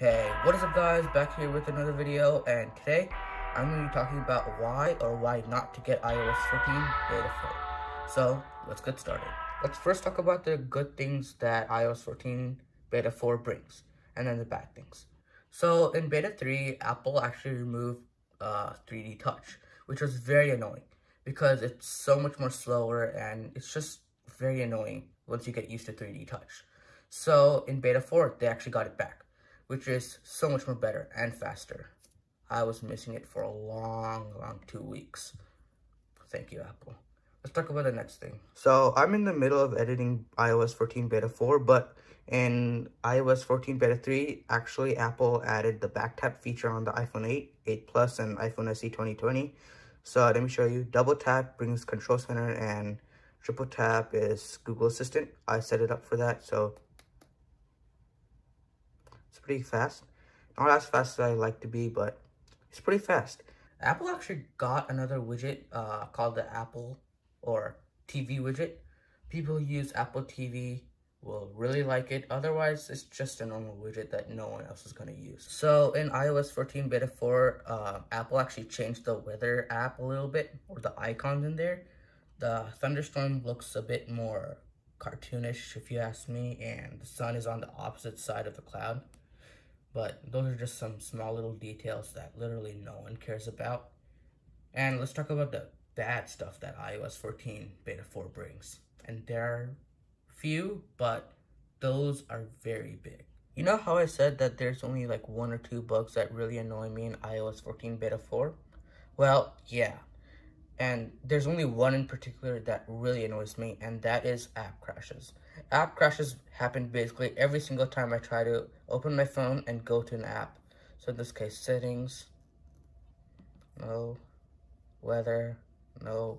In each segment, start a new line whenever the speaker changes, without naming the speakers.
Hey, what is up guys? Back here with another video and today I'm going to be talking about why or why not to get iOS 14 Beta 4. So, let's get started. Let's first talk about the good things that iOS 14 Beta 4 brings and then the bad things. So, in Beta 3, Apple actually removed uh, 3D Touch, which was very annoying because it's so much more slower and it's just very annoying once you get used to 3D Touch. So, in Beta 4, they actually got it back which is so much more better and faster. I was missing it for a long, long two weeks. Thank you, Apple. Let's talk about the next thing. So I'm in the middle of editing iOS 14 Beta 4, but in iOS 14 Beta 3, actually Apple added the back tap feature on the iPhone 8, 8 Plus, and iPhone SE 2020. So let me show you. Double tap brings Control Center, and triple tap is Google Assistant. I set it up for that, so pretty fast. Not as fast as I like to be, but it's pretty fast. Apple actually got another widget uh, called the Apple or TV widget. People who use Apple TV will really like it. Otherwise, it's just a normal widget that no one else is going to use. So in iOS 14 Beta 4, uh, Apple actually changed the weather app a little bit, or the icons in there. The thunderstorm looks a bit more cartoonish, if you ask me, and the sun is on the opposite side of the cloud. But those are just some small little details that literally no one cares about. And let's talk about the bad stuff that iOS 14 Beta 4 brings. And there are few, but those are very big. You know how I said that there's only like one or two bugs that really annoy me in iOS 14 Beta 4? Well, yeah, and there's only one in particular that really annoys me, and that is app crashes. App crashes happen basically every single time I try to open my phone and go to an app. So in this case, settings, no, weather, no.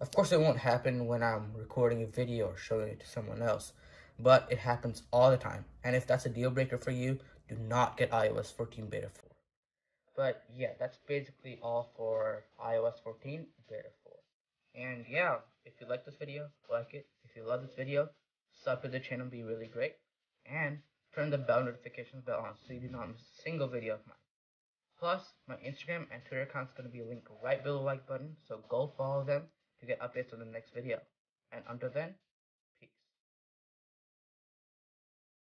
Of course, it won't happen when I'm recording a video or showing it to someone else, but it happens all the time. And if that's a deal breaker for you, do not get iOS 14 Beta 4. But yeah, that's basically all for iOS 14 Beta 4. And yeah, if you like this video, like it. If you love this video, sub to the channel be really great. And turn the bell notifications bell on so you do not miss a single video of mine. Plus, my Instagram and Twitter account is going to be linked right below the like button, so go follow them to get updates on the next video. And until then,